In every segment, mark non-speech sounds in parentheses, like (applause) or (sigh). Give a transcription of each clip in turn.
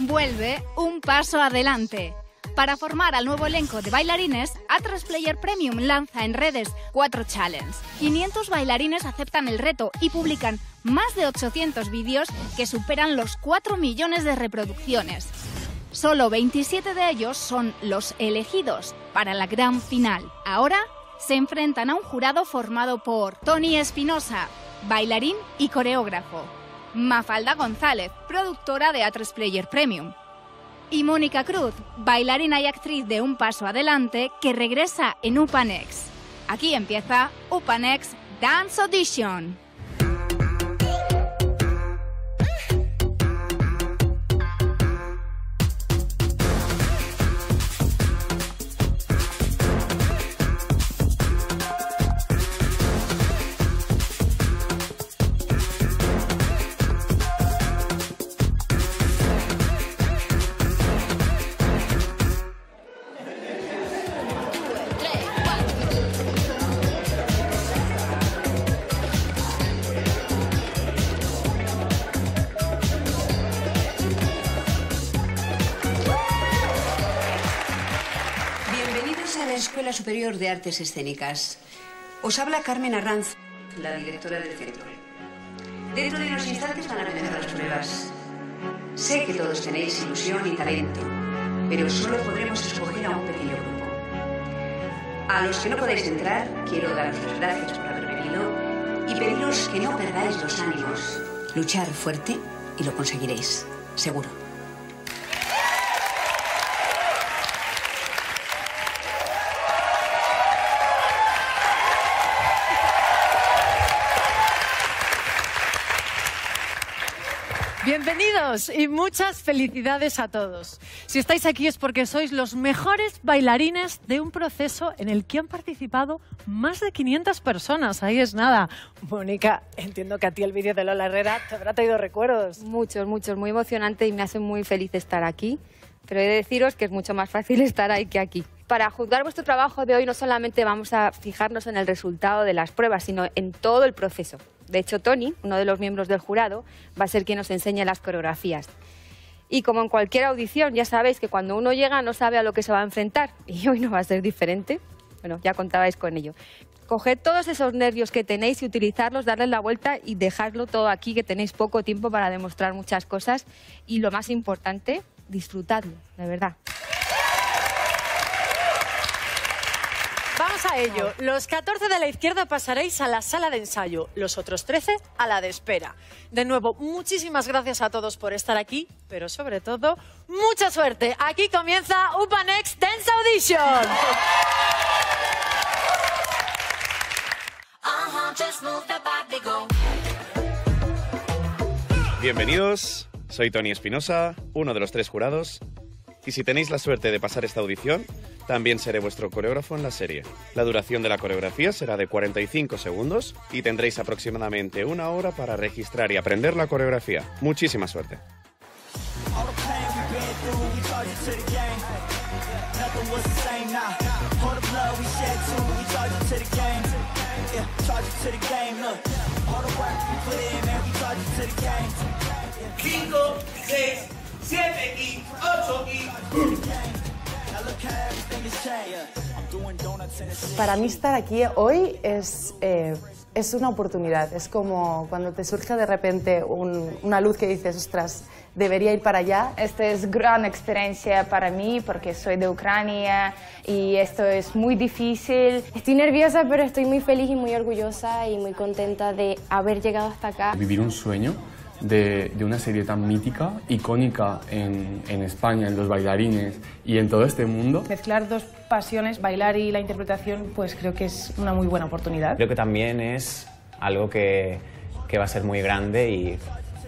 Vuelve un paso adelante. Para formar al nuevo elenco de bailarines, Atlas Player Premium lanza en redes cuatro challenges. 500 bailarines aceptan el reto y publican más de 800 vídeos que superan los 4 millones de reproducciones. Solo 27 de ellos son los elegidos para la gran final. Ahora se enfrentan a un jurado formado por Tony Espinosa, bailarín y coreógrafo, Mafalda González, productora de Atlas Player Premium, y Mónica Cruz, bailarina y actriz de Un Paso Adelante, que regresa en UPANEX. Aquí empieza UPANEX Dance Audition. Escuela Superior de Artes Escénicas. Os habla Carmen Arranz, la directora del centro. Dentro de unos instantes van a empezar las pruebas. Sé que todos tenéis ilusión y talento, pero solo podremos escoger a un pequeño grupo. A los que no podáis entrar, quiero daros las gracias por haber venido y pediros que no perdáis los ánimos. Luchar fuerte y lo conseguiréis, seguro. Bienvenidos y muchas felicidades a todos. Si estáis aquí es porque sois los mejores bailarines de un proceso en el que han participado más de 500 personas. Ahí es nada. Mónica, entiendo que a ti el vídeo de Lola Herrera te habrá traído recuerdos. Muchos, muchos, muy emocionante y me hace muy feliz estar aquí. Pero he de deciros que es mucho más fácil estar ahí que aquí. Para juzgar vuestro trabajo de hoy no solamente vamos a fijarnos en el resultado de las pruebas, sino en todo el proceso. De hecho, Tony, uno de los miembros del jurado, va a ser quien nos enseñe las coreografías. Y como en cualquier audición, ya sabéis que cuando uno llega no sabe a lo que se va a enfrentar. (laughs) Y hoy no va a ser diferente. Bueno, ya contabais con ello. Coged todos esos nervios que tenéis y utilizarlos, darles la vuelta y dejadlo todo aquí, que tenéis poco tiempo para demostrar muchas cosas. Y lo más importante, disfrutadlo, de verdad. Vamos a ello. Los 14 de la izquierda pasaréis a la sala de ensayo, los otros 13 a la de espera. De nuevo, muchísimas gracias a todos por estar aquí, pero sobre todo, mucha suerte. Aquí comienza UPANEX Dance Audition. Bienvenidos, soy Tony Espinosa, uno de los tres jurados, y si tenéis la suerte de pasar esta audición, también seré vuestro coreógrafo en la serie. La duración de la coreografía será de 45 segundos y tendréis aproximadamente una hora para registrar y aprender la coreografía. Muchísima suerte. Cinco, seis, siete y ocho y... Para mí estar aquí hoy es, eh, es una oportunidad. Es como cuando te surge de repente un- una luz que dices, ostras, debería ir para allá. Esta es gran experiencia para mí porque soy de Ucrania y esto es muy difícil. Estoy nerviosa, pero estoy muy feliz y muy orgullosa y muy contenta de haber llegado hasta acá. vivir un sueño de, de una serie tan mítica, icónica en, en España, en los bailarines y en todo este mundo. Mezclar dos pasiones, bailar y la interpretación, pues creo que es una muy buena oportunidad. Creo que también es algo que, que va a ser muy grande y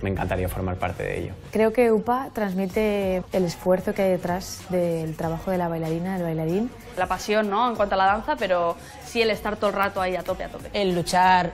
me encantaría formar parte de ello. Creo que UPA transmite el esfuerzo que hay detrás del trabajo de la bailarina, del bailarín. la pasión ¿no? en cuanto a la danza, pero sí el estar todo el rato ahí a tope, a tope. el luchar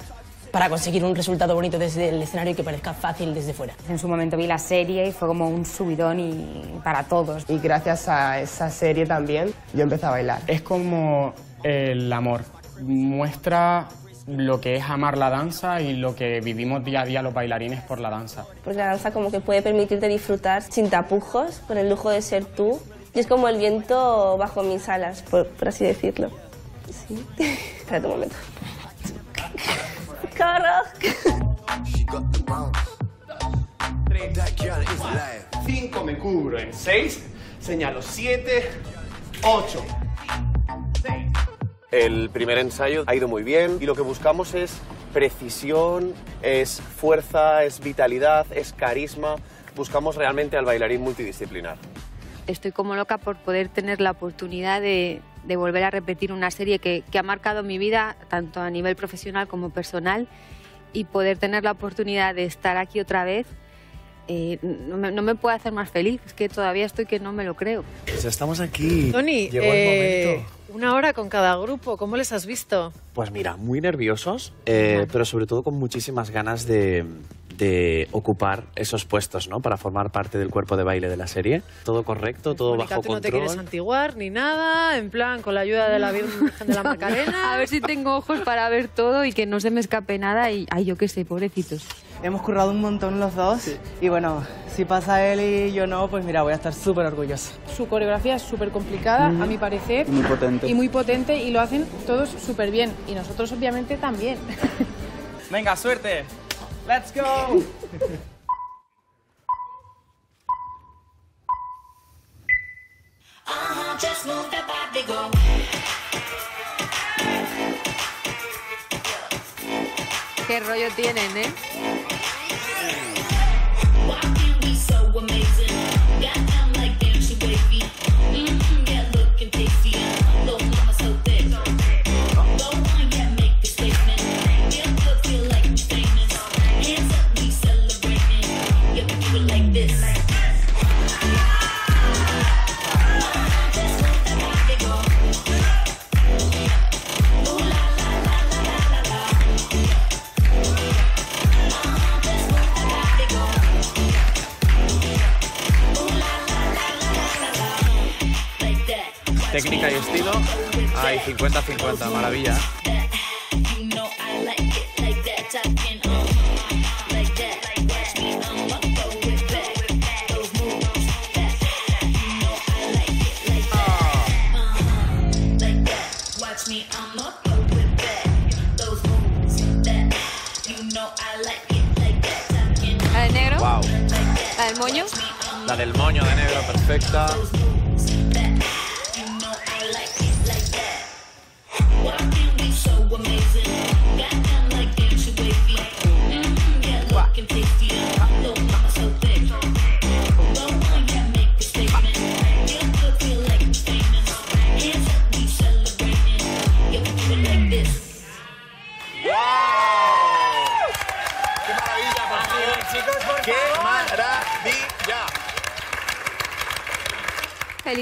para conseguir un resultado bonito desde el escenario y que parezca fácil desde fuera. En su momento vi la serie y fue como un subidón y para todos. Y gracias a esa serie también yo empecé a bailar. Es como el amor. Muestra lo que es amar la danza y lo que vivimos día a día los bailarines por la danza. Porque la danza como que puede permitirte disfrutar sin tapujos, con el lujo de ser tú. Y es como el viento bajo mis alas, por, por así decirlo. Sí. (laughs) Espérate un momento. ¡Corro! Cinco me cubro en seis. Señalo siete, ocho. El primer ensayo ha ido muy bien y lo que buscamos es precisión, es fuerza, es vitalidad, es carisma. Buscamos realmente al bailarín multidisciplinar. Estoy como loca por poder tener la oportunidad de, de volver a repetir una serie que, que ha marcado mi vida, tanto a nivel profesional como personal, y poder tener la oportunidad de estar aquí otra vez. eh, no, me, no me puede hacer más feliz, es que todavía estoy que no me lo creo. Pues estamos aquí. Tony, Llegó el eh, momento. una hora con cada grupo, ¿cómo les has visto? Pues mira, muy nerviosos, eh, pero sobre todo con muchísimas ganas de, de ocupar esos puestos, ¿no? Para formar parte del cuerpo de baile de la serie. Todo correcto, todo Mónica, bajo tú no te quieres control. antiguar ni nada, en plan, con la ayuda de la Virgen de la (laughs) Macarena. A ver si tengo ojos para ver todo y que no se me escape nada y, ay, yo qué sé, pobrecitos. Hemos currado un montón los dos y bueno, si pasa él y yo no, pues mira, voy a estar súper orgulloso. Su coreografía es súper complicada, a mi parecer, Muy potente. y muy potente, y lo hacen todos súper bien. Y nosotros, obviamente, también. Venga, suerte. Let's go. Just move that body, go. Qué rollo tienen, ¿eh? Like that. Talking ¿La del negro? Wow. ¿La del moño? La del moño de negro, perfecta.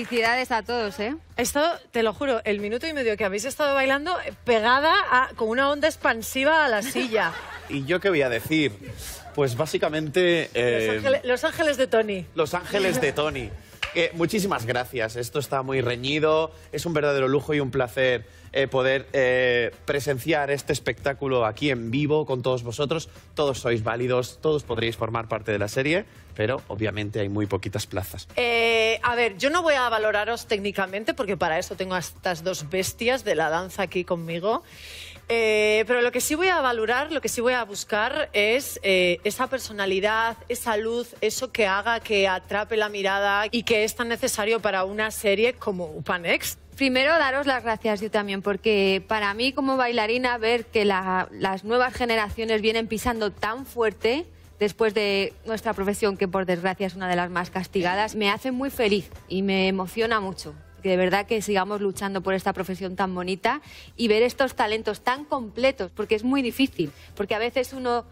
Felicidades a todos, ¿eh? Esto, te lo juro, el minuto y medio que habéis estado bailando eh, pegada a- con una onda expansiva a la silla. (laughs) ¿Y yo qué voy a decir? Pues básicamente... eh, Los, ángeles, los ángeles de Tony. Los Ángeles de Tony. Eh, muchísimas gracias. Esto está muy reñido. Es un verdadero lujo y un placer eh, poder eh, presenciar este espectáculo aquí en vivo con todos vosotros. Todos sois válidos, todos podréis formar parte de la serie, pero obviamente hay muy poquitas plazas. A ver, yo no voy a valoraros técnicamente porque para eso tengo a estas dos bestias de la danza aquí conmigo. Eh, pero lo que sí voy a valorar, lo que sí voy a buscar es eh, esa personalidad, esa luz, eso que haga que atrape la mirada y que es tan necesario para una serie como Upanex. Primero, daros las gracias yo también, porque para mí como bailarina ver que la- las nuevas generaciones vienen pisando tan fuerte después de nuestra profesión, que por desgracia es una de las más castigadas, me hace muy feliz y me emociona mucho. Que de verdad que sigamos luchando por esta profesión tan bonita y ver estos talentos tan completos, porque es muy difícil, porque a veces uno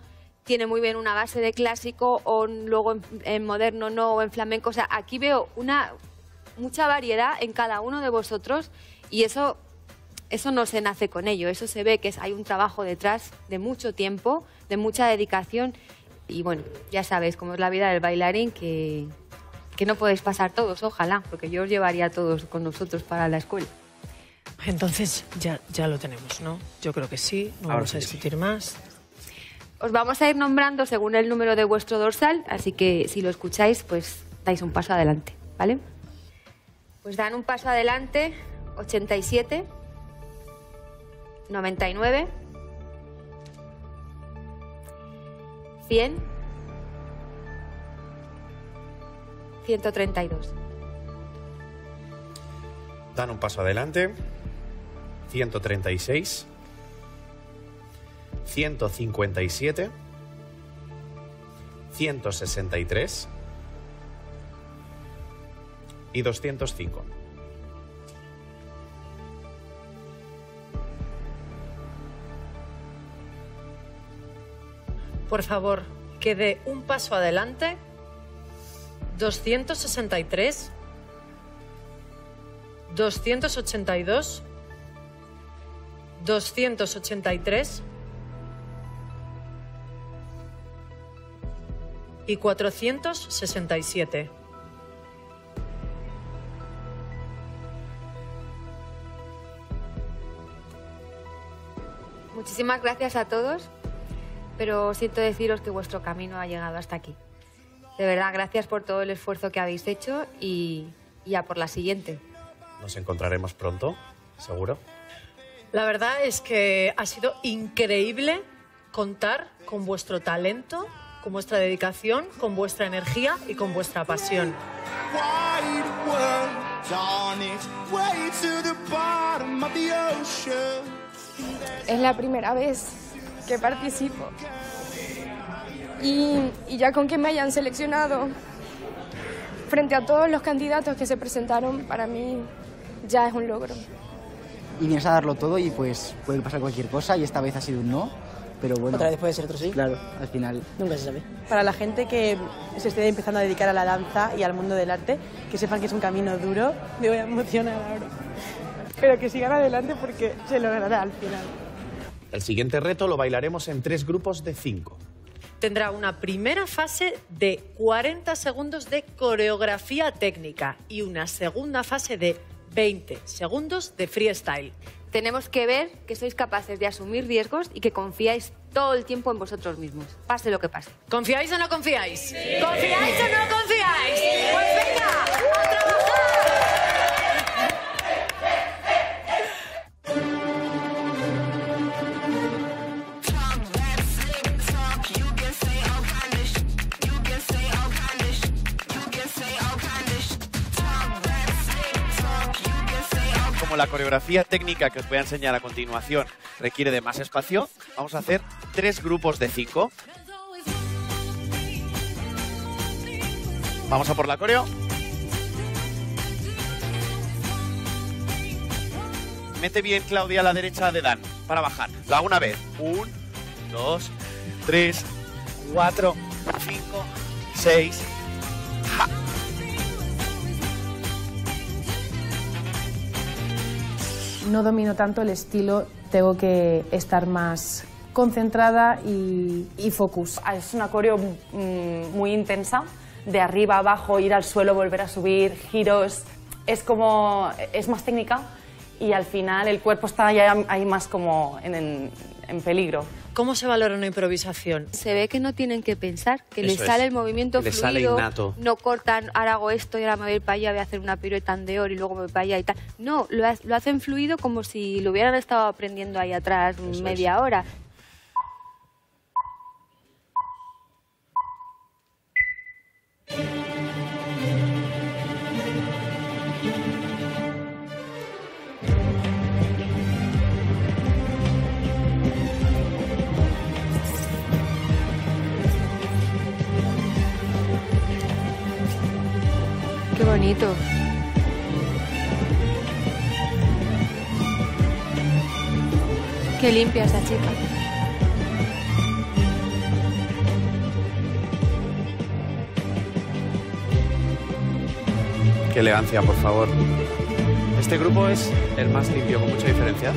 tiene muy bien una base de clásico o luego en, moderno no o en flamenco. O sea, aquí veo una mucha variedad en cada uno de vosotros y eso eso no se nace con ello, eso se ve que hay un trabajo detrás de mucho tiempo, de mucha dedicación y bueno, ya sabéis cómo es la vida del bailarín que, que no podéis pasar todos, ojalá, porque yo os llevaría a todos con nosotros para la escuela. Entonces ya, ya lo tenemos, ¿no? Yo creo que sí, no vamos sí a sí. discutir más. Os vamos a ir nombrando según el número de vuestro dorsal, así que si lo escucháis, pues dais un paso adelante, ¿vale? Pues dan un paso adelante, 87, 99, 100, 132. Dan un paso adelante. 136. 157. 163. Y 205. Por favor, que dé un paso adelante. 263. 282. 283. Y 467. Muchísimas gracias a todos, pero siento deciros que vuestro camino ha llegado hasta aquí. De verdad, gracias por todo el esfuerzo que habéis hecho y, y a por la siguiente. Nos encontraremos pronto, seguro. La verdad es que ha sido increíble contar con vuestro talento, con vuestra dedicación, con vuestra energía y con vuestra pasión. Es la primera vez que participo. Y, y ya con que me hayan seleccionado frente a todos los candidatos que se presentaron, para mí ya es un logro. y vienes a darlo todo y pues puede pasar cualquier cosa y esta vez ha sido un no, pero bueno. Otra vez puede ser otro sí. Claro, al final. Nunca se sabe. Para la gente que se esté empezando a dedicar a la danza y al mundo del arte, que sepan que es un camino duro. Me voy a emocionar ahora. Pero que sigan adelante porque se logrará al final. El siguiente reto lo bailaremos en tres grupos de cinco. Tendrá una primera fase de 40 segundos de coreografía técnica y una segunda fase de 20 segundos de freestyle. Tenemos que ver que sois capaces de asumir riesgos y que confiáis todo el tiempo en vosotros mismos, pase lo que pase. ¿Confiáis o no confiáis? ¿Confiáis o no confiáis? Pues venga, a trabajar. La coreografía técnica que os voy a enseñar a continuación requiere de más espacio, vamos a hacer tres grupos de cinco. Vamos a por la coreo. Mete bien, Claudia, a la derecha de Dan para bajar. Hago una vez. Un, dos, tres, cuatro, cinco, seis. ¡Ja! No domino tanto el estilo, tengo que estar más concentrada y, focus. Ah, Es una coreo mm, muy intensa, de arriba abajo, ir al suelo, volver a subir, giros. Es como, es más técnica y al final el cuerpo está ya ahí más como en, en- en peligro. ¿Cómo se valora una improvisación? Se ve que no tienen que pensar, que Eso les es. sale el movimiento Les fluido, sale innato. no cortan, ahora hago esto y ahora me voy a ir para allá, voy a hacer una pirueta andeor y luego me voy para allá y tal. No, lo, ha- lo hacen fluido como si lo hubieran estado aprendiendo ahí atrás media hora. Qué bonito. Qué limpia esa chica. Qué elegancia, por favor. Este grupo es el más limpio, con mucha diferencia.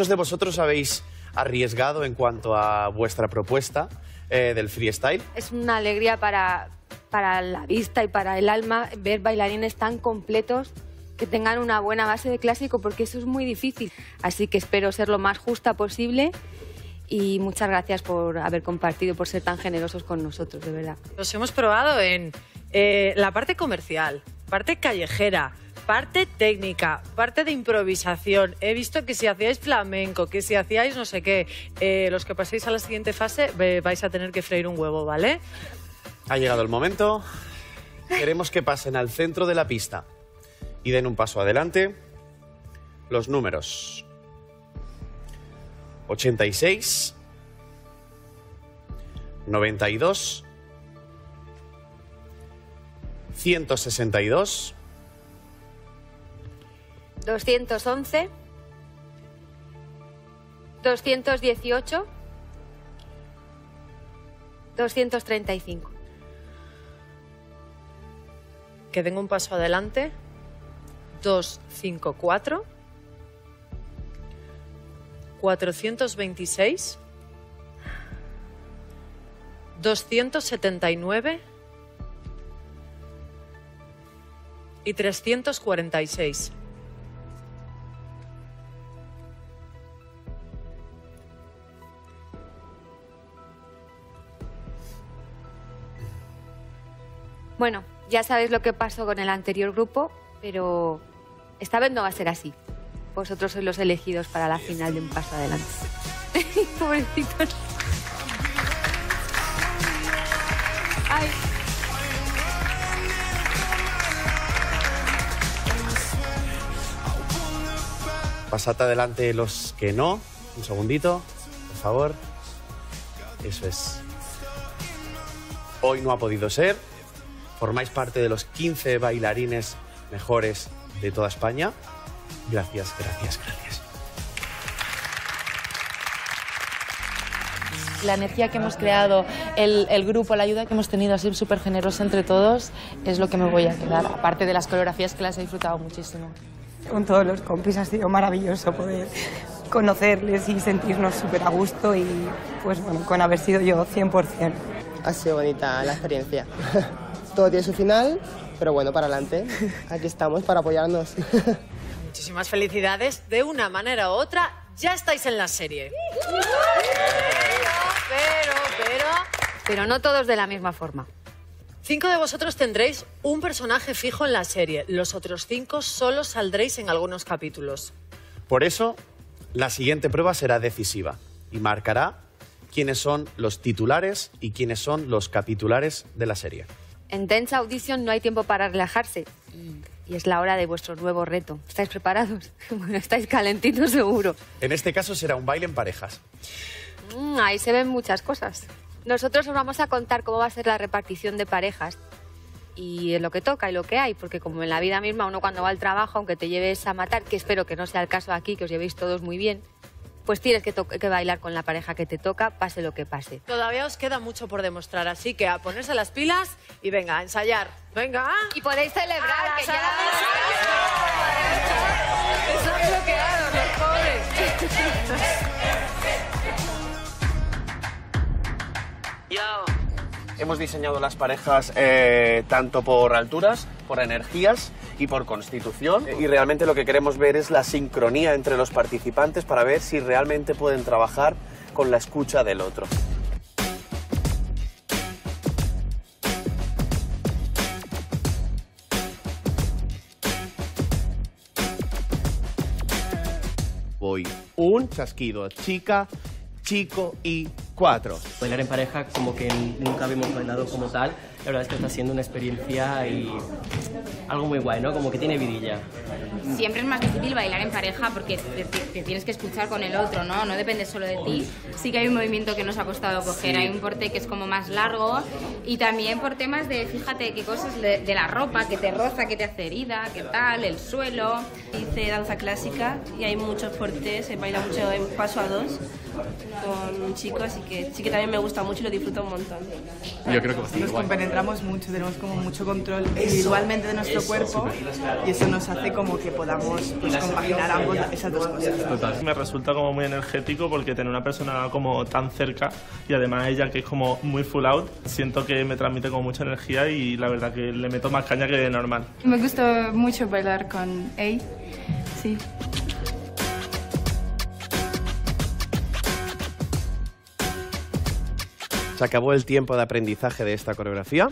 Muchos de vosotros habéis arriesgado en cuanto a vuestra propuesta eh, del freestyle. Es una alegría para, para la vista y para el alma ver bailarines tan completos que tengan una buena base de clásico, porque eso es muy difícil. Así que espero ser lo más justa posible y muchas gracias por haber compartido, por ser tan generosos con nosotros, de verdad. Los hemos probado en eh, la parte comercial, parte callejera, parte técnica, parte de improvisación. He visto que si hacíais flamenco, que si hacíais no sé qué, eh, los que paséis a la siguiente fase vais a tener que freír un huevo, ¿vale? Ha llegado el momento. Queremos que pasen al centro de la pista y den un paso adelante. Los números. 86, 92, 162, 211, 218, 235. Que den un paso adelante. 2, 5, 4. 426. 279. Y 346. Bueno, ya sabéis lo que pasó con el anterior grupo, pero esta vez no va a ser así. Vosotros sois los elegidos para la final de un paso adelante. (laughs) Pobrecitos. Ay. Pasad adelante los que no. Un segundito, por favor. Eso es. Hoy no ha podido ser. Formáis parte de los 15 bailarines mejores de toda España. Gracias, gracias, gracias. La energía que hemos creado, el, el grupo, la ayuda que hemos tenido así súper generosa entre todos, es lo que me voy a quedar. Aparte de las coreografías que las he disfrutado muchísimo. Con todos los compis ha sido maravilloso poder conocerles y sentirnos súper a gusto y pues bueno, con haber sido yo 100%. Ha sido bonita la experiencia. (laughs) Todo tiene su final, pero bueno, para adelante. Aquí estamos para apoyarnos. (laughs) Muchísimas felicidades. De una manera u otra, ya estáis en la serie. Pero, pero... Pero no todos de la misma forma. Cinco de vosotros tendréis un personaje fijo en la serie. Los otros cinco solo saldréis en algunos capítulos. Por eso, la siguiente prueba será decisiva y marcará quiénes son los titulares y quiénes son los capitulares de la serie. En Tensa Audition no hay tiempo para relajarse. Y, y es la hora de vuestro nuevo reto. ¿Estáis preparados? (laughs) Bueno, estáis calentitos seguro. En este caso será un baile en parejas. Mm, ahí se ven muchas cosas. Nosotros os vamos a contar cómo va a ser la repartición de parejas y lo que toca y lo que hay, porque como en la vida misma uno cuando va al trabajo, aunque te lleves a matar, que espero que no sea el caso aquí, que os llevéis todos muy bien, pues tienes que, bailar con la pareja que te toca, pase lo que pase. Todavía os queda mucho por demostrar, así que a ponerse las pilas y venga, a ensayar. Venga. Y podéis celebrar que ya... Los pobres. Hemos diseñado las parejas eh, tanto por alturas, por energías y por constitución. Y realmente lo que queremos ver es la sincronía entre los participantes para ver si realmente pueden trabajar con la escucha del otro. Voy un chasquido, chica, chico y cuatro. Bailar en pareja como que nunca habíamos bailado como tal. La verdad es que está siendo una experiencia y algo muy guay, ¿no? Como que tiene vidilla. Siempre es más difícil bailar en pareja porque te, te- te tienes que escuchar con el otro, ¿no? No depende solo de ti. Sí que hay un movimiento que nos ha costado coger, Sí. hay un porte que es como más largo y también por temas de, fíjate, qué cosas de, de la ropa, que te roza, que te hace herida, qué tal, el suelo. Hice danza clásica y hay muchos portes, se baila mucho en paso a dos con un chico, así que sí que también me gusta mucho y lo disfruto un montón. Yo creo que bastante Nos compenetramos mucho, tenemos como mucho control individualmente de nuestro cuerpo y eso nos hace como que podamos pues, compaginar ambos esas dos cosas. Me resulta como muy energético porque tener una persona como tan cerca y además ella que es como muy full out, siento que me transmite como mucha energía y la verdad que le meto más caña que de normal. Me gusta mucho bailar con A. Sí. Se acabó el tiempo de aprendizaje de esta coreografía.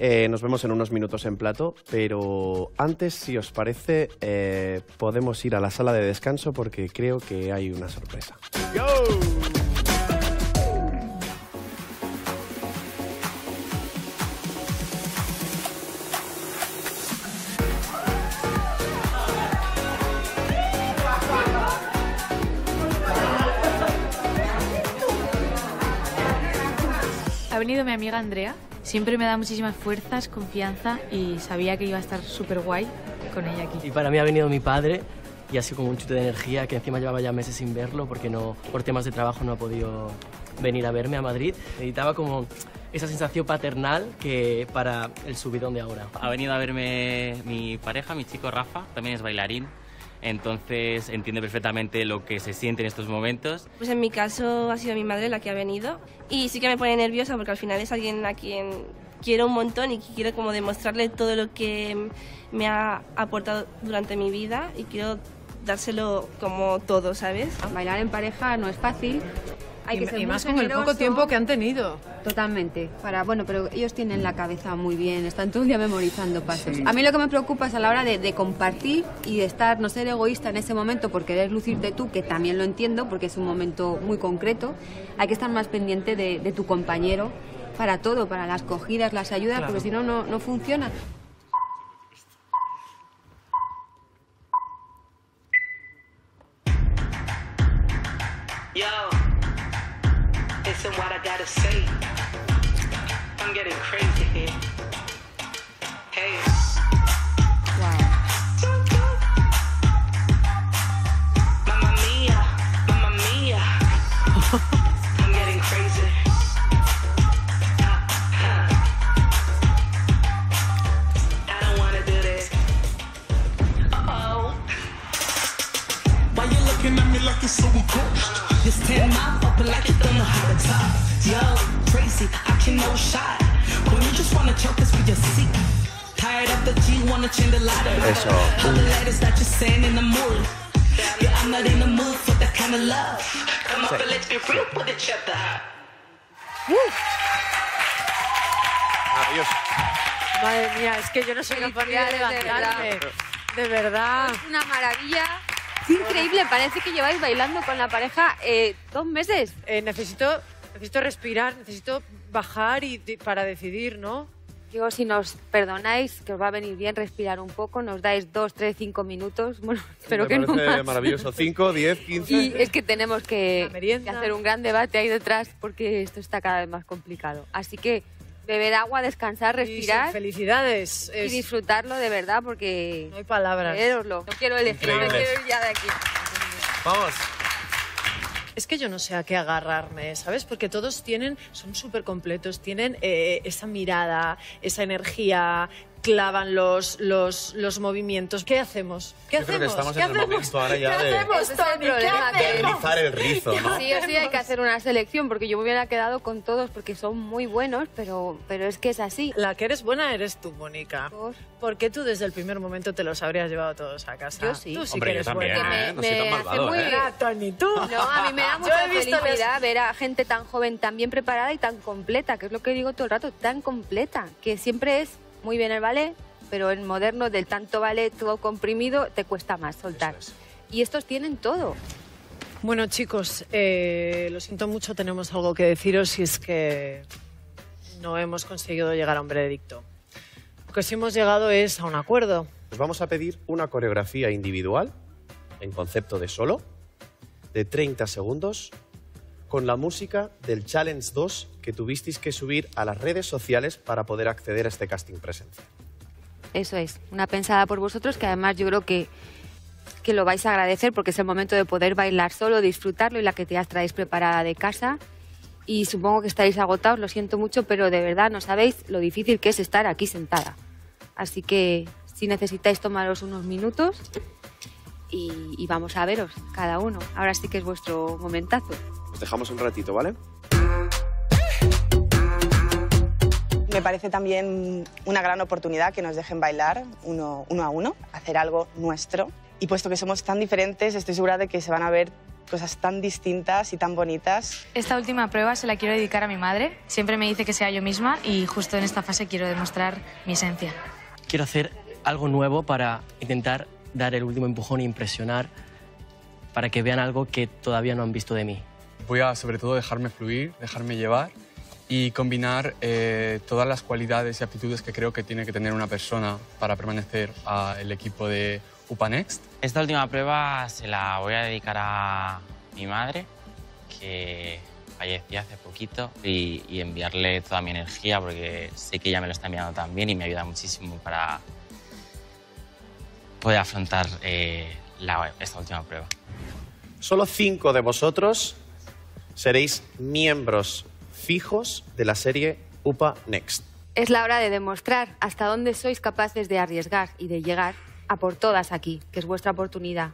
Eh, nos vemos en unos minutos en plato, pero antes, si os parece, eh, podemos ir a la sala de descanso porque creo que hay una sorpresa. Ha venido mi amiga Andrea. Siempre me da muchísimas fuerzas, confianza y sabía que iba a estar súper guay con ella aquí. Y para mí ha venido mi padre y ha sido como un chute de energía que encima llevaba ya meses sin verlo porque no, por temas de trabajo no ha podido venir a verme a Madrid. Necesitaba como esa sensación paternal que para el subidón de ahora. Ha venido a verme mi pareja, mi chico Rafa, también es bailarín, entonces entiende perfectamente lo que se siente en estos momentos. Pues en mi caso ha sido mi madre la que ha venido y sí que me pone nerviosa porque al final es alguien a quien quiero un montón y quiero como demostrarle todo lo que me ha aportado durante mi vida y quiero dárselo como todo, ¿sabes? Bailar en pareja no es fácil. Hay Y- que ser y muy más con el poco tiempo que han tenido. Totalmente. Para, bueno, pero ellos tienen la cabeza muy bien, están todo el día memorizando pasos. Sí. A mí lo que me preocupa es a la hora de, de compartir y de estar, no ser egoísta en ese momento por querer lucirte tú, que también lo entiendo porque es un momento muy concreto. Hay que estar más pendiente de, de tu compañero para todo, para las cogidas, las ayudas, Claro. porque si no, no no funciona. Yo, listen what I gotta say. I'm getting crazy here. Each other. Maravilloso. Madre mía, es que yo no soy capaz de Felicidades, de levantarme. De verdad. Es una maravilla. Es increíble, parece que lleváis bailando con la pareja eh, dos meses. Eh, necesito, necesito respirar, necesito bajar y para decidir, ¿no? Digo, si nos perdonáis, que os va a venir bien respirar un poco, nos dais dos, tres, cinco minutos, (laughs) bueno, espero Me que no más. maravilloso. 5, 10, 15. Y es que tenemos que, que hacer un gran debate ahí detrás porque esto está cada vez más complicado. Así que beber agua, descansar, respirar. sí, felicidades. Y disfrutarlo de verdad porque... No hay palabras. No quiero elegir, me Increíble. quiero ir ya de aquí. Vamos. Es que yo no sé a qué agarrarme, ¿sabes? Porque todos tienen, son súper completos, tienen eh, esa mirada, esa energía, clavan los, los, los movimientos. ¿Qué hacemos? ¿Qué Yo creo que hacemos? estamos ¿Qué en el hacemos? momento ahora ya ¿Qué de- hacemos, el Tony? ¿Qué De rizar el rizo, ¿no? Sí o sí hay que hacer una selección porque yo me hubiera quedado con todos porque son muy buenos, pero, pero es que es así. La que eres buena eres tú, Mónica. ¿Por qué tú desde el primer momento te los habrías llevado todos a casa? Yo sí. Tú sí Hombre, que yo eres también, buena. ¿eh? No soy tan me malvado, hace muy- ¿eh? Ah, Tony, tú. No, a mí me da (laughs) Yo mucha felicidad ver a gente tan joven, tan bien preparada y tan completa, que es lo que digo todo el rato, tan completa, que siempre es muy bien el ballet, pero el moderno del tanto ballet todo comprimido te cuesta más soltar. Y estos tienen todo. Bueno, chicos, eh, lo siento mucho, tenemos algo que deciros y es que no hemos conseguido llegar a un veredicto. Lo que sí hemos llegado es a un acuerdo. Os vamos a pedir una coreografía individual, en concepto de solo, de 30 segundos, con la música del Challenge 2 que tuvisteis que subir a las redes sociales para poder acceder a este casting presencial. Eso es, una pensada por vosotros que además yo creo que, que lo vais a agradecer porque es el momento de poder bailar solo, disfrutarlo y la que te has traéis preparada de casa. Y supongo que estaréis agotados, lo siento mucho, pero de verdad no sabéis lo difícil que es estar aquí sentada. Así que si necesitáis tomaros unos minutos y, y vamos a veros cada uno. Ahora sí que es vuestro momentazo. Os dejamos un ratito, ¿vale? Me parece también una gran oportunidad que nos dejen bailar uno, uno a uno, hacer algo nuestro. Y puesto que somos tan diferentes, estoy segura de que se van a ver cosas tan distintas y tan bonitas. Esta última prueba se la quiero dedicar a mi madre. Siempre me dice que sea yo misma y justo en esta fase quiero demostrar mi esencia. Quiero hacer algo nuevo para intentar dar el último empujón e impresionar para que vean algo que todavía no han visto de mí. Voy a sobre todo dejarme fluir, dejarme llevar y combinar eh, todas las cualidades y aptitudes que creo que tiene que tener una persona para permanecer al equipo de UPA Next. Esta última prueba se la voy a dedicar a mi madre, que falleció hace poquito, y, y enviarle toda mi energía porque sé que ella me lo está enviando también y me ayuda muchísimo para poder afrontar eh, la- esta última prueba. Solo cinco de vosotros seréis miembros fijos de la serie UPA Next. Es la hora de demostrar hasta dónde sois capaces de arriesgar y de llegar a por todas aquí, que es vuestra oportunidad.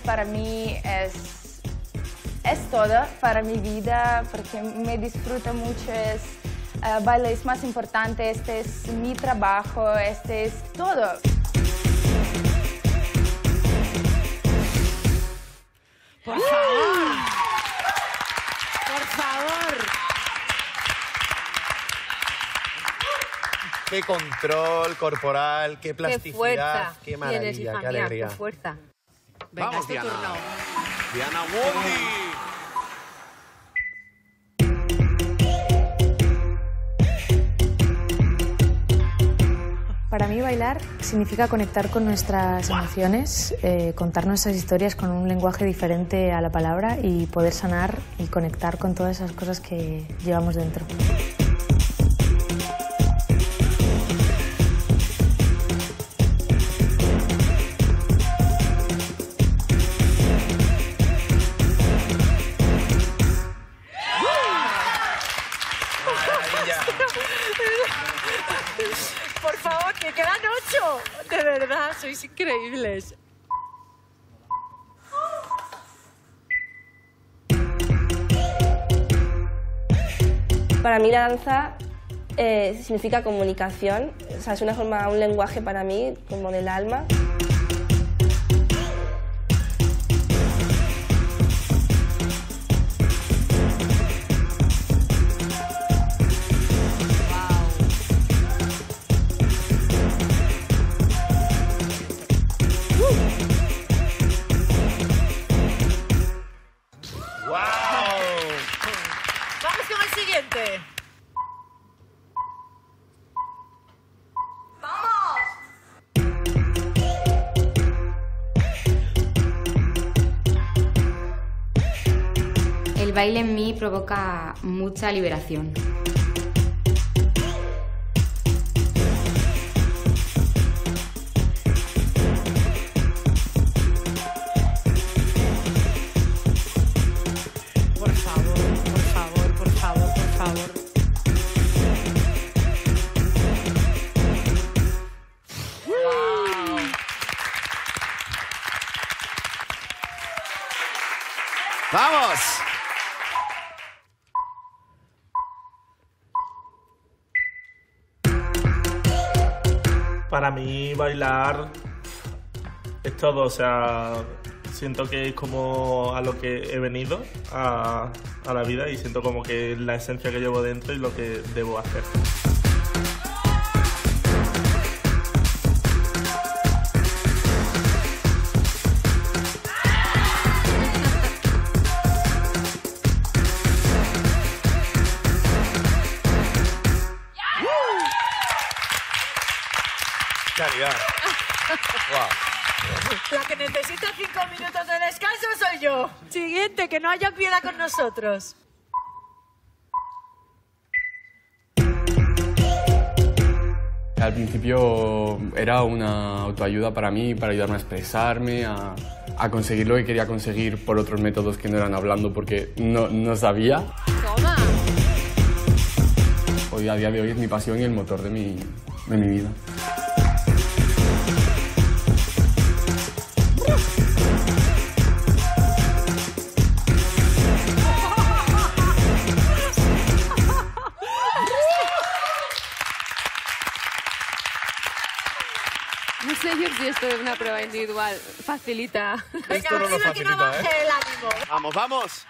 Para mí es, es todo para mi vida porque me disfruta mucho. Es, ah, baile es más importante, este es mi trabajo, este es todo. Por favor. Por favor. Qué control corporal, qué plasticidad, qué, maravilla, tienes, hija qué mía, alegría. qué fuerza. Venga, Vamos, es tu Diana. turno. Diana Wondi. Para mí bailar significa conectar con nuestras emociones, eh, contar nuestras historias con un lenguaje diferente a la palabra y poder sanar y conectar con todas esas cosas que llevamos dentro. Mí la eh, significa comunicación, o sea, es una forma, un lenguaje para mí como del alma. Provoca mucha liberación. Bailar es todo, o sea, siento que es como a lo que he venido a, a la vida y siento como que es la esencia que llevo dentro y lo que debo hacer. Wow. La que necesita cinco minutos de descanso soy yo. Siguiente, que no haya piedad con nosotros. Al principio era una autoayuda para mí, para ayudarme a expresarme, a, a conseguir lo que quería conseguir por otros métodos que no eran hablando porque no, no sabía. Toma. Hoy, a día de hoy es mi pasión y el motor de mi, de mi vida. Esto es una prueba individual facilita. Esto no lo facilita, ¿eh? el ánimo. Vamos, vamos.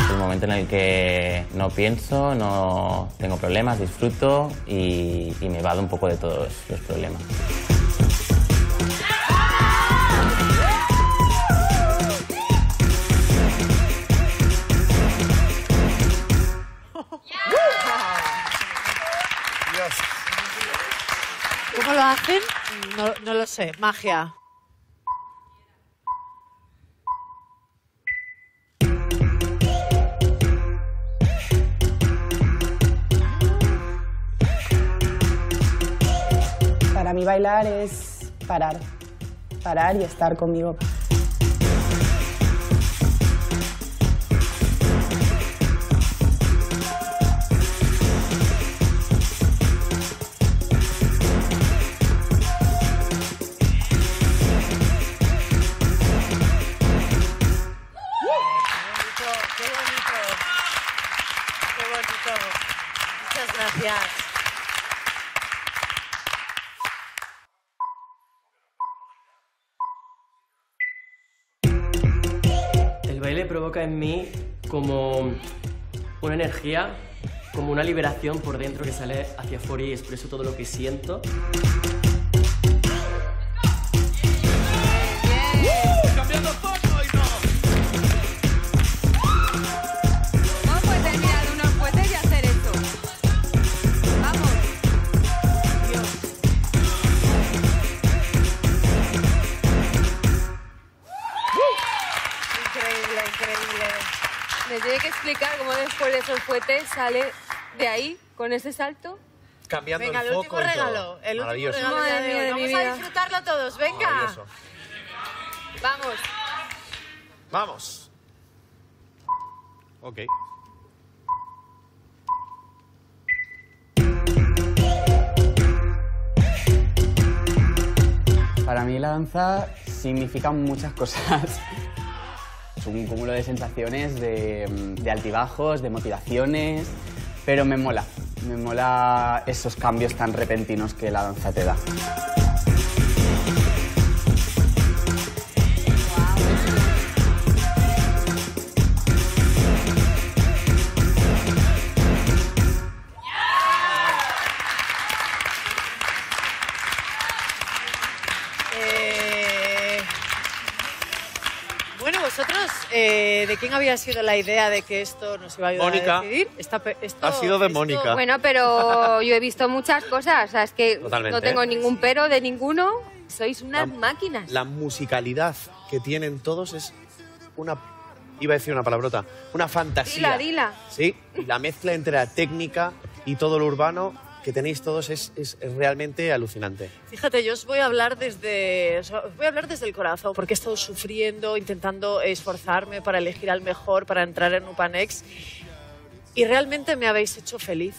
Es un momento en el que no pienso, no tengo problemas, disfruto y, y me evado un poco de todos los problemas. No, no lo sé. Magia. Para mí bailar es parar, parar y estar conmigo. En mí como una energía, como una liberación por dentro que sale hacia afuera y expreso todo lo que siento. Sale de ahí con ese salto. Cambiando Venga, el el foco último regalo. El último Maravilloso. regalo Madre de mía hoy. de mi Vamos a disfrutarlo todos. Venga. Maravilloso. Vamos. Vamos. Ok. Para mí la danza significa muchas cosas. Es un cúmulo de sensaciones, de, altibajos, de motivaciones, pero me mola. Me mola esos cambios tan repentinos que la danza te da. Quién había sido la idea de que esto nos iba a ayudar Mónica. a decidir? Esta esto- Ha sido de esto- Mónica. Bueno, pero (laughs) yo he visto muchas cosas. O sea, es que Totalmente. no tengo ningún pero de ninguno. Sois unas máquinas. La musicalidad que tienen todos es una. Iba a decir una palabrota. Una fantasía. Dila, dila. Sí, y la mezcla entre la técnica y todo lo urbano que tenéis todos es, es- realmente alucinante. Fíjate, yo os voy a hablar desde, os voy a hablar desde el corazón, porque he estado sufriendo, intentando esforzarme para elegir al mejor, para entrar en Upanex, y realmente me habéis hecho feliz.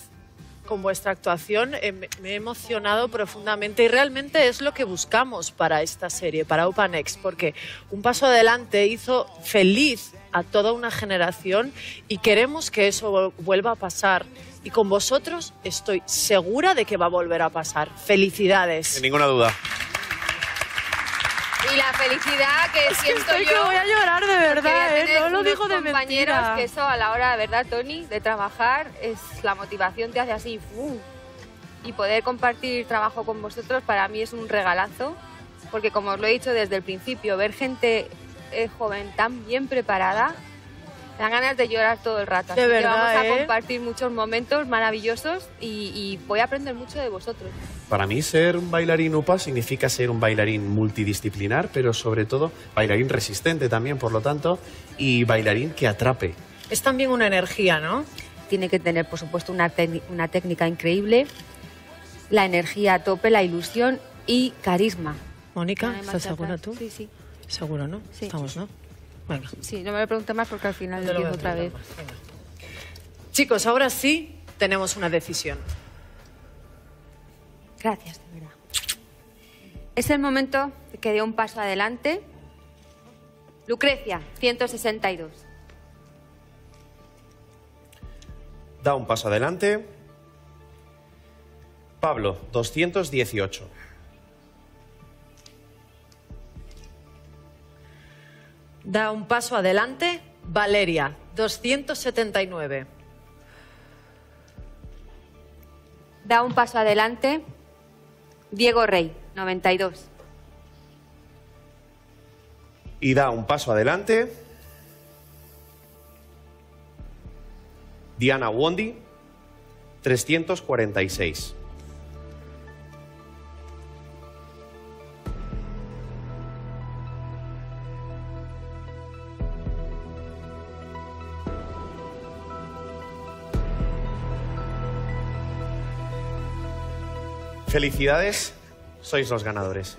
Con vuestra actuación. eh, me- he emocionado profundamente y realmente es lo que buscamos para esta serie, para OpenX, porque un paso adelante hizo feliz a toda una generación y queremos que eso vuelva a pasar. Y con vosotros estoy segura de que va a volver a pasar. Felicidades. Sin ninguna duda. Y la felicidad que Es que siento estoy yo. que voy a llorar de verdad, ¿eh? No lo digo de compañeros mentira. que eso a la hora, ¿verdad, Tony? De trabajar, es la motivación te hace así. ¡fu! Y poder compartir trabajo con vosotros para mí es un regalazo, porque como os lo he dicho desde el principio, ver gente eh, joven tan bien preparada, dan ganas de llorar todo el rato. De Así que verdad, vamos a ¿eh? compartir muchos momentos maravillosos y, y voy a aprender mucho de vosotros. Para mí ser un bailarín UPA significa ser un bailarín multidisciplinar, pero sobre todo bailarín resistente también, por lo tanto, y bailarín que atrape. Es también una energía, ¿no? Tiene que tener, por supuesto, una, una técnica increíble, la energía a tope, la ilusión y carisma. Mónica, ¿estás segura tú? Sí, sí. Seguro, ¿no? Sí. Estamos, ¿no? Venga. Sí, no me lo preguntes más porque al final lo voy a empiezo otra vez. Chicos, ahora sí tenemos una decisión. Gracias, de verdad. Es el momento de que dé un paso adelante. Lucrecia, 162. Da un paso adelante. Pablo, 218. Da un paso adelante. Valeria, 279. Da un paso adelante. Diego Rey, 92. Y da un paso adelante. Diana Wondi, 346. Felicidades, sois los ganadores.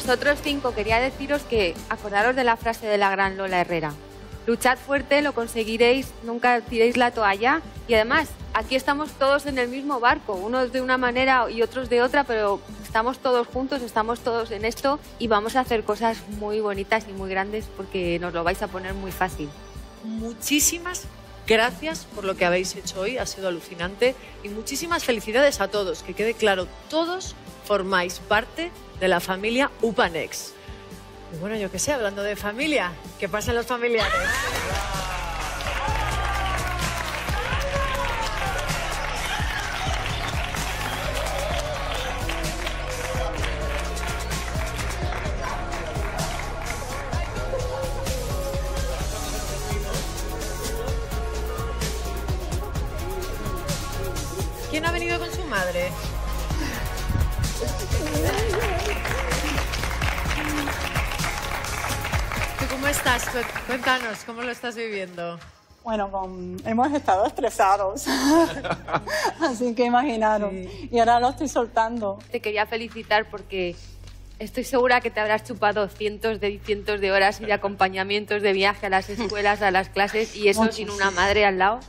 Los otros cinco quería deciros que acordaros de la frase de la gran Lola Herrera. Luchad fuerte, lo conseguiréis, nunca tiréis la toalla. Y además, aquí estamos todos en el mismo barco, unos de una manera y otros de otra, pero estamos todos juntos, estamos todos en esto y vamos a hacer cosas muy bonitas y muy grandes porque nos lo vais a poner muy fácil. Muchísimas gracias por lo que habéis hecho hoy, ha sido alucinante. Y muchísimas felicidades a todos, que quede claro, todos formáis parte de la familia Upanex. Y bueno, yo qué sé, hablando de familia, ¿qué pasa en los familiares? ¿Quién ha venido con su madre? Estás? Cu- Cuéntanos, ¿cómo lo estás viviendo? Bueno, con- hemos estado estresados, (laughs) así que imaginaron. Y ahora lo estoy soltando. Te quería felicitar porque estoy segura que te habrás chupado cientos de cientos de horas y de acompañamientos de viaje a las (laughs) escuelas, a las clases y eso sin una madre al lado.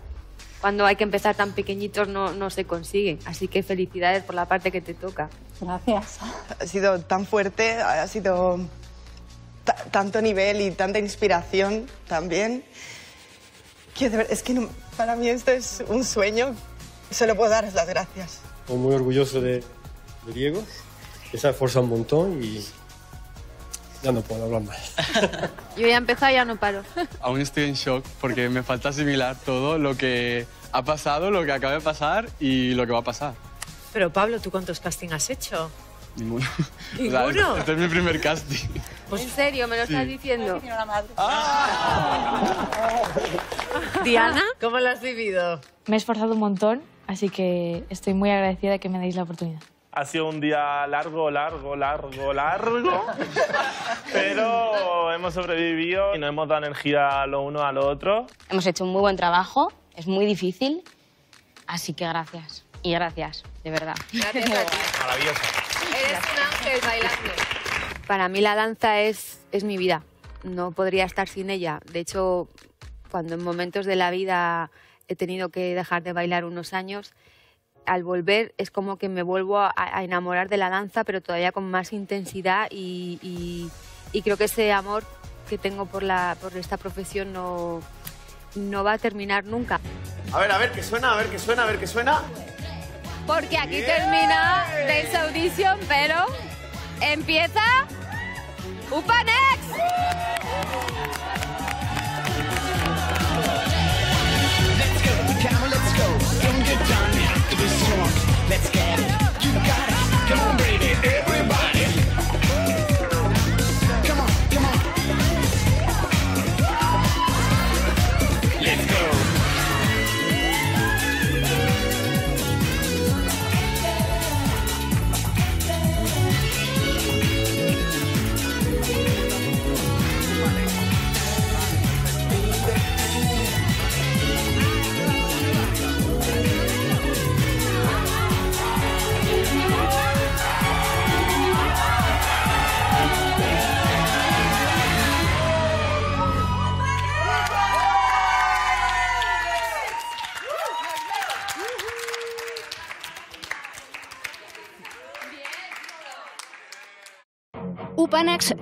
Cuando hay que empezar tan pequeñitos no, no se consigue. Así que felicidades por la parte que te toca. Gracias. Ha sido tan fuerte, ha sido tanto nivel y tanta inspiración también. Que de es que no- para mí esto es un sueño. Solo puedo daros las gracias. Estoy muy orgulloso de, de Diego, que se ha esforzado un montón y ya no puedo hablar más. (laughs) Yo ya he empezado y ya no paro. (laughs) Aún estoy en shock porque me falta asimilar todo lo que ha pasado, lo que acaba de pasar y lo que va a pasar. Pero Pablo, ¿tú cuántos casting has hecho? Ninguno. ¿Ninguno? este es mi primer casting. ¿En serio? ¿Me lo estás Sí. diciendo? Diana, ¿cómo lo has vivido? Me he esforzado un montón, así que estoy muy agradecida de que me deis la oportunidad. Ha sido un día largo, largo, largo, largo. Pero hemos sobrevivido y nos hemos dado energía lo uno a lo otro. Hemos hecho un muy buen trabajo, es muy difícil, así que gracias. Y gracias, de verdad. Gracias a ti. Maravilloso. Eres un ángel bailando. Para mí la danza es, es mi vida. No podría estar sin ella. De hecho, cuando en momentos de la vida he tenido que dejar de bailar unos años, al volver es como que me vuelvo a, a enamorar de la danza, pero todavía con más intensidad y, y- y creo que ese amor que tengo por, la, por esta profesión no, no va a terminar nunca. A ver, a ver, que suena, a ver, que suena, a ver, que suena. Porque aquí termina Dance Audition, pero empieza UPANEX. Let's go. Don't get done, you have to be strong. Let's get it. You got it. Come on, baby,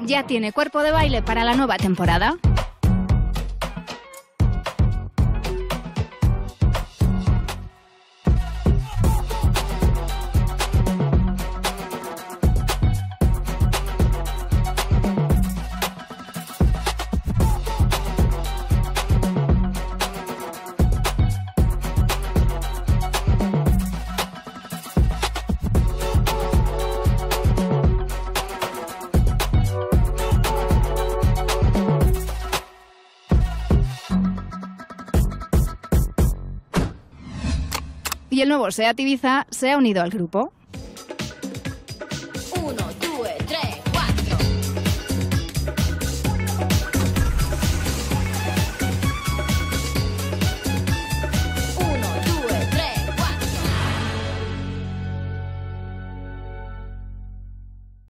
Ya tiene cuerpo de baile para la nueva temporada. Nuevo SEAT Ibiza se ha unido al grupo.